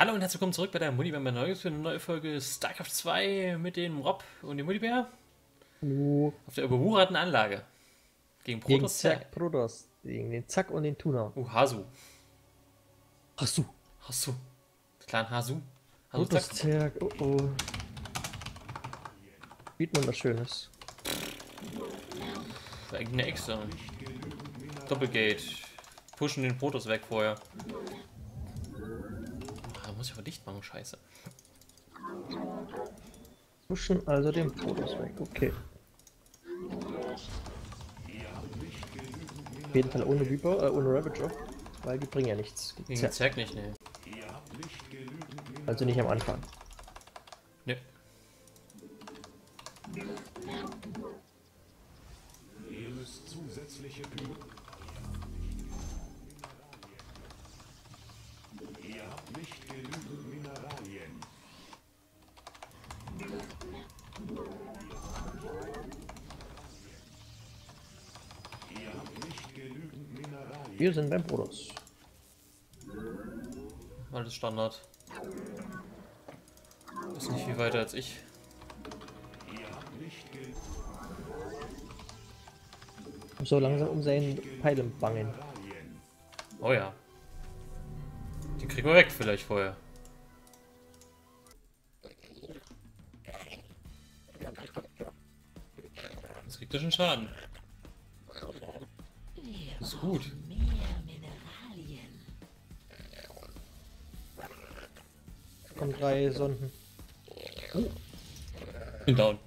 Hallo und herzlich willkommen zurück bei der Muttibär bei Neues für eine neue Folge StarCraft 2 mit dem Rob und dem Muttibär Uh, auf der überwucherten Anlage. Gegen gegen Protoss Zack Protoss. Gegen den Zack und den Tuna. Uh, Hasu. Hast du? Hasu. Clan Hasu. Hasu Protoss Zack. Oh oh. Sieht man was Schönes. Irgendeine Echse. Doppelgate. Pushen den Protoss weg vorher. Muss ich aber dicht machen, scheiße. Pushen also den Protoss weg. Okay. Auf jeden Fall ohne Reaper, äh, ohne Ravager. Weil die bringen ja nichts. Gegen den Zack nicht, ne. also nicht am Anfang. Ne. zusätzliche Übung. Ihr habt nicht genügend Mineralien. Ihr habt nicht genügend Mineralien. Wir sind beim Protoss. Alles Standard. Ist nicht viel weiter als ich. So langsam um seinen Pfeilen bangen. Oh ja. Die kriegen wir weg vielleicht vorher. Das kriegt ja schon Schaden. Das ist gut. Kommen drei Sonden. Bin down.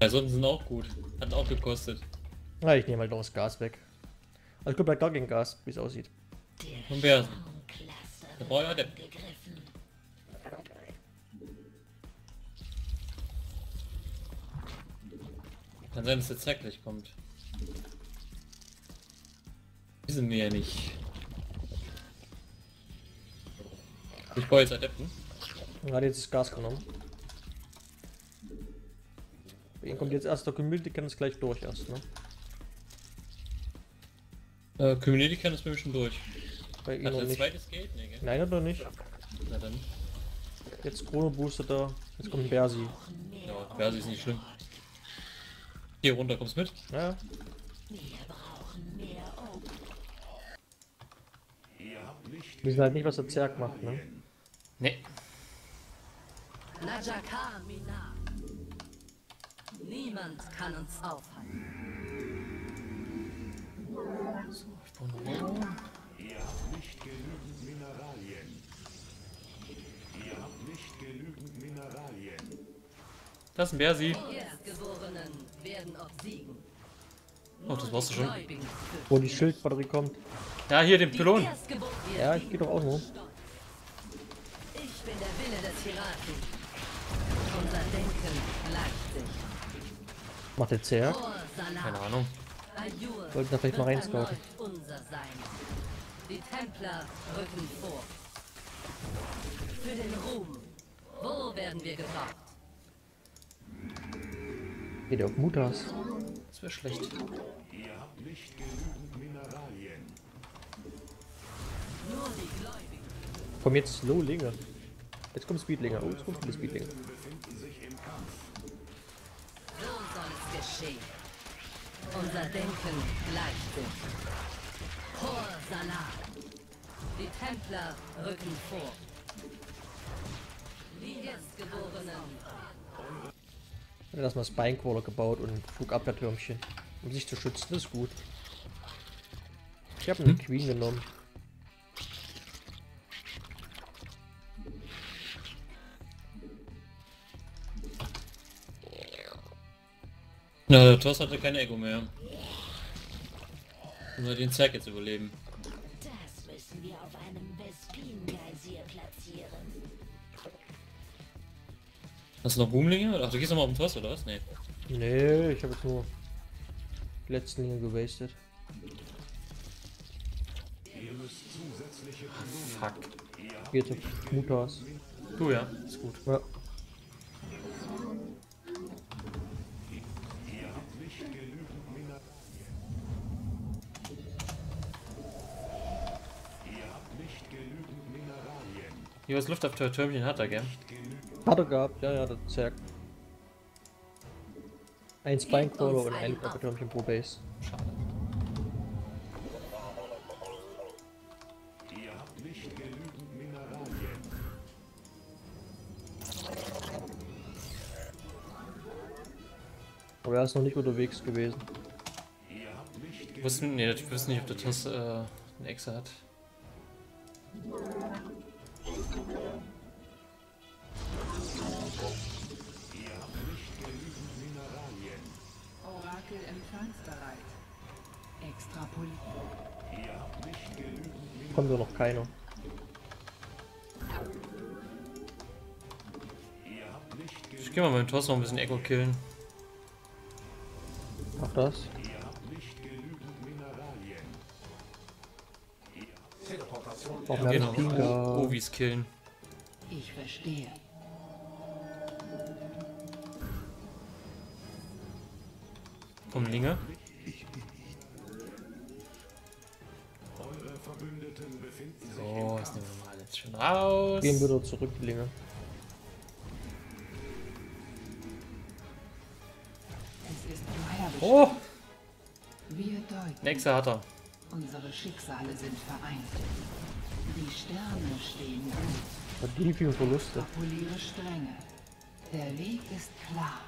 Ja, Sonden sind auch gut. Hat auch gekostet. Na, ich nehme halt noch das Gas weg. Also ich glaube halt kein Gas, wie es aussieht. Und wer? Der ja der. Kann sein, dass der Zack gleich kommt. Wissen wir ja nicht. Ich baue jetzt Adepten. Er hat jetzt das Gas genommen. Bei ihm kommt jetzt erst der Gemüse, kann es gleich durch erst, ne? Äh, Community kann das bei mir schon durch. Bei ihm Hat noch nicht. zweites Geld? Nee, gell? Nein, hat er nicht. Na dann. Jetzt Chrono boostet er. Jetzt kommt Bersi. Ja, Versi ist nicht schlimm. Hier runter, kommst mit? Ja, wir wissen halt nicht, was der Zerg macht, ne? Nee. Najaka Mina. Niemand kann uns aufhalten. Ich brauche noch Ihr habt nicht genügend Mineralien. Ihr habt nicht genügend Mineralien. Das ist ein Bersi. Oh, das warst du schon. Wo die Schildbatterie kommt. Ja, hier den Pylon. Ja, ich gehe doch auch nur. Ich bin der Wille des Piraten. Unser Denken gleicht sich. Macht der Zerg. Vor Keine. Ahnung. Ayur Sollten da vielleicht mal reinscouten. Die Templer rücken vor. Für den Ruhm. Wo werden wir gebraucht? Geht auf Mutas. Das wäre schlecht. Ihr habt nicht genügend Mineralien. Nur die Gläubigen. Komm jetzt Slowlinge. Jetzt kommt Speedlinge. Oh, jetzt kommt viele Speedlinge. Befinden sich im Kampf. So soll es geschehen. Unser Denken gleicht sich. Vor Salah. Die Templer rücken vor. Die Erstgeborenen. Dann hat erstmal Spinecrawler gebaut und Flugabwehrtürmchen. Um sich zu schützen, das ist gut. Ich habe eine Queen genommen. Na, der Toss hatte kein Ego mehr. Nur den Zack jetzt überleben. Das müssen wir auf einem Vespin-Geysir platzieren. Hast du noch Boomlinge? Ach, du gehst nochmal auf den Toss, oder was? Nee. Nee, ich habe jetzt nur die letzten Linien gewastet. Ihr müsst zusätzliche Belohnungen. Fuck. Vierte Mutas. Du ja, ist gut. Ja. Ihr habt nicht genügend Mineralien. Hier was Luft auf der Türmchen hat er, gell? Hat er gehabt, ja, ja, der Zerg. Ein Spinecrawler und ein. Appletürmchen pro Base. Schade. Aber er ist noch nicht unterwegs gewesen. Ihr habt nicht Ich wusste, nee, ich wusste nicht, ob der Toss äh, eine Echse hat. Mineralien. Orakel empfangsbereit. Extrapolieren. Ihr habt nicht genügend Kommt ja noch keiner. Ihr habt nicht Ich geh mal mit dem Toss noch ein bisschen Echo killen. Mach das. Auch mehr Genau. Pinga. Ovis killen. Ich verstehe. Komm, Linge. Eure Verbündeten befinden sich So, das nehmen wir mal jetzt schon raus. Gehen wieder zurück, die Linge. Es ist vorherbestimmt. Oh, Wir deuten. Echse hat er. Unsere Schicksale sind vereint. Die Sterne stehen gut. Die vielen Verluste. Poliere strenge. Der Weg ist klar.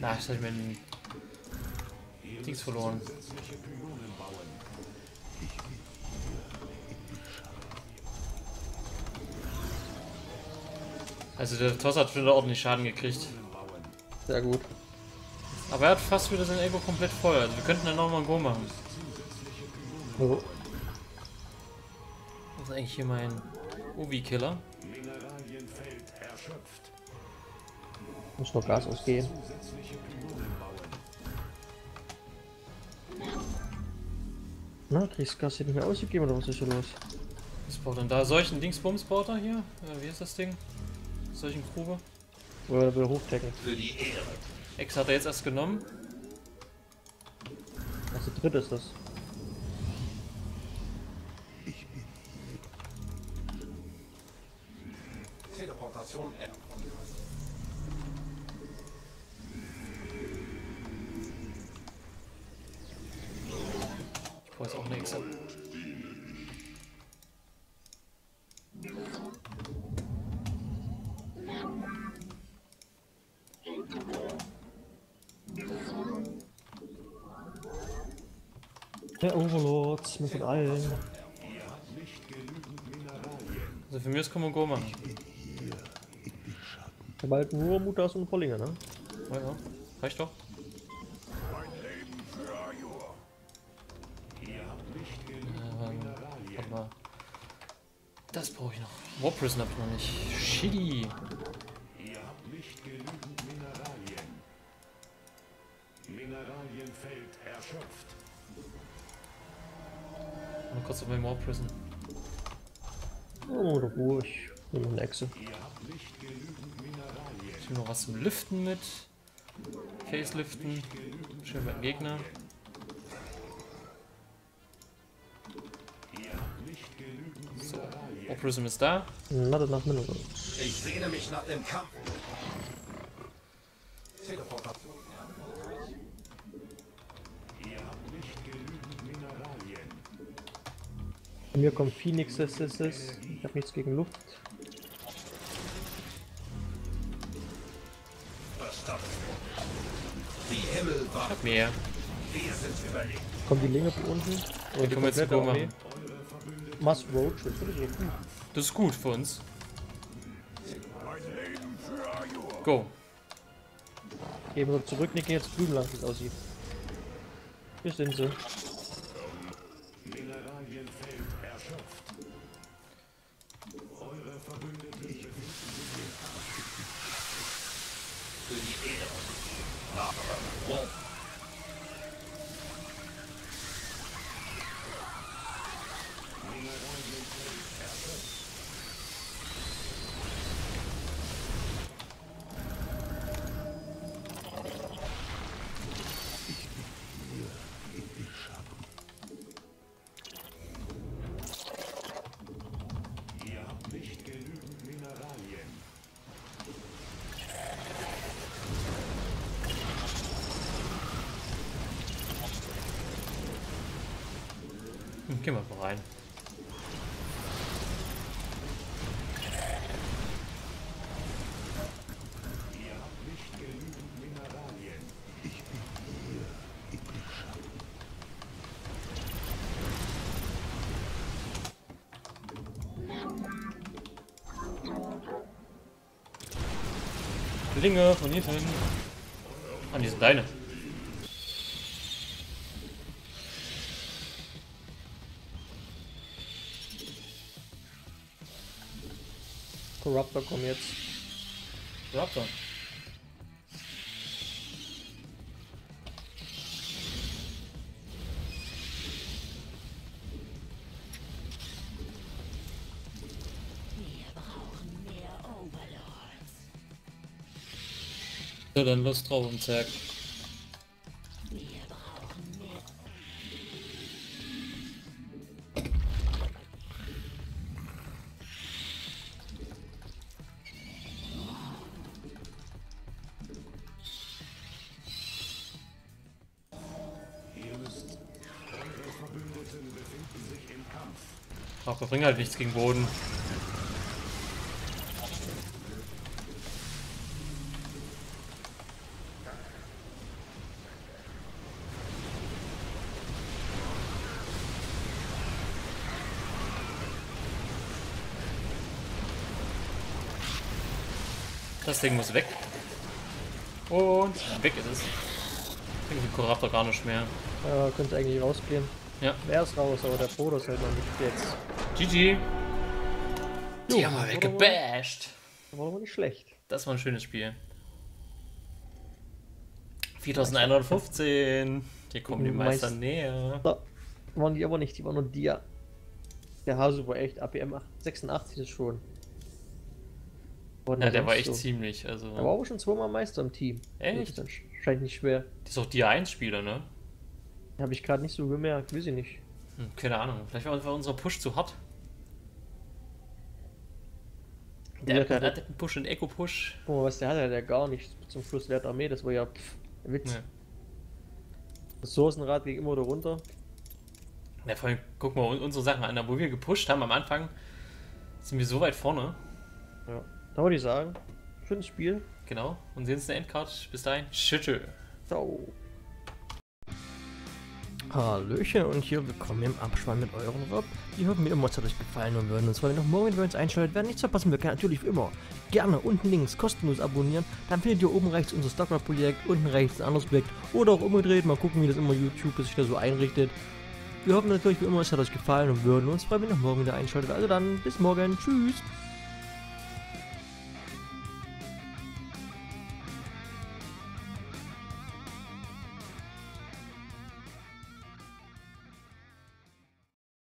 Na, ich hab meinen Dings verloren. Also der Toss hat wieder ordentlich Schaden gekriegt. Sehr gut. Aber er hat fast wieder sein Ego komplett voll. Also wir könnten dann nochmal ein Go machen. Also, Das ist eigentlich hier mein erschöpft. muss noch Gas ausgehen. Na, kriegst Gas hier nicht mehr ausgegeben oder was ist hier los? Was braucht denn da? Solchen Dingsbums baut er hier? Äh, wie ist das Ding? Solchen Grube? Wo er wieder hochdecken. Ex hat er jetzt erst genommen. Also dritt ist das. Ich brauche jetzt auch eine Exe. Der Overlord mit allen. Also für mich ist kann man Go machen. Der bald nur Mutas und Pollinger, ne? Ja, ja. Reicht doch. Ähm. Das brauche ich noch. War Prison habe ich noch nicht. Shitty. Ihr habt nicht genügend Mineralien. Mineralienfeld erschöpft. Mal kurz auf meinen War Prison. Oh, doch ruhig. Nur noch eine Echse. Ihr habt nicht genügend Mineralien. Ich nehme noch was zum Liften mit. Faceliften. Schön beim Gegner. Ihr habt nicht genügend So. Mineralien. War Prison ist da. Na, dann nach Mineral. Ich sehne mich nach dem Kampf. Teleportation. Ihr habt nicht genügend Mineralien. Bei mir kommt Phoenix, das ist es. Ich habe nichts gegen Luft. Mehr. Kommt die Linge von unten? Oder die können wir jetzt Go machen. Must Road, finde ich gut. Das ist gut für uns. Go. Gehen wir zurück, nicken jetzt drüben lang, wie es aussieht. Hier sind sie. Mineralienfeld Gehen wir mal rein. Linge von hinten. Ah, die sind deine. Corruptor kommen jetzt. Raptor. Wir brauchen mehr Overlords. So, dann Lust drauf und Zerg. Raptor bringt halt nichts gegen Boden. Das Ding muss weg. Und weg ist es. Ich denke, die Corruptor gar nicht mehr. Ja, könnte eigentlich rausgehen. Ja. Wer ist raus, aber der Bruder ist halt noch nicht jetzt. GG. Die Jo, haben wir war weggebasht. War doch mal nicht schlecht. Das war ein schönes Spiel. 4115. Hier kommen die Meister Meist- näher. So, waren die aber nicht, die waren nur Dia. Der Hasu war echt APM 86 ist schon. Ja, der war echt ziemlich. Also, Er war aber schon zweimal Meister im Team. Echt? Das scheint nicht schwer. das ist auch Dia 1 Spieler, ne? Habe ich gerade nicht so gemerkt, weiß ich nicht. Hm, keine Ahnung. Vielleicht war einfach unser Push zu hart. Der hat der- einen Push und Echo-Push. Guck mal, was der hatte, der gar nichts zum Schluss der hat Armee, das war ja pff, Witz. Ja. Ressourcenrad ging immer oder runter. Ja, vor allem, guck mal un- unsere Sachen an. Wo wir gepusht haben am Anfang, sind wir so weit vorne. Ja. Da würde ich sagen, schönes Spiel. Genau. Und sehen uns in der Endcard. Bis dahin. Schüttel. Ciao. Hallöchen und hier willkommen im Abspann mit euren Rob. Wir hoffen, immer, es hat euch gefallen und würden uns freuen, wenn ihr noch morgen wieder uns einschaltet. Wer nichts verpassen will, kann natürlich wie immer gerne unten links kostenlos abonnieren. Dann findet ihr oben rechts unser Stocker-Projekt, unten rechts ein anderes Projekt oder auch umgedreht. Mal gucken, wie das immer YouTube sich da so einrichtet. Wir hoffen natürlich wie immer, es hat euch gefallen und würden uns freuen, wenn ihr noch morgen wieder einschaltet. Also dann, bis morgen. Tschüss.